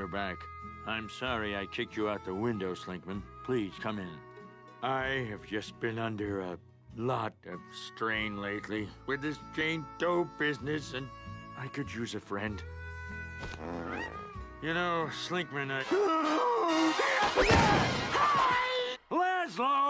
You're back. I'm sorry I kicked you out the window, Slinkman. Please come in. I have just been under a lot of strain lately with this Jane Doe business, and I could use a friend. You know, Slinkman, I... Lazlo!